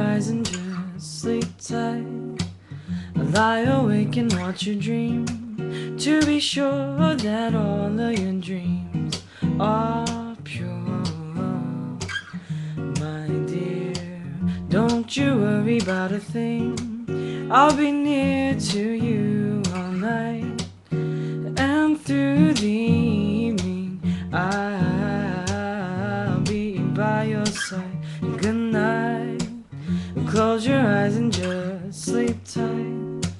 eyes and just sleep tight. Lie awake and watch you dream to be sure that all of your dreams are pure. My dear, don't you worry about a thing. I'll be near to you all night and through the evening. I'll be by your side. Good night. Close your eyes and just sleep tight.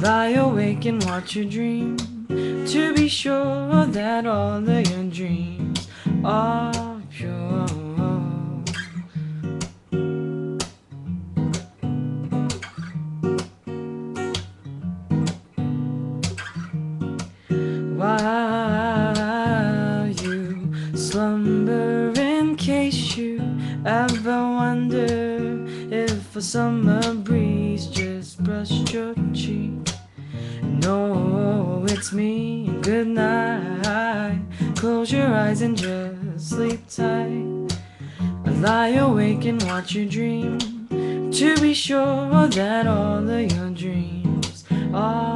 Lie awake and watch your dream to be sure that all of your dreams are pure. While you slumber, in case you ever wonder if a summer breeze just brushed your cheek. No, it's me. Good night. Close your eyes and just sleep tight. I lie awake and watch you dream to be sure that all of your dreams are.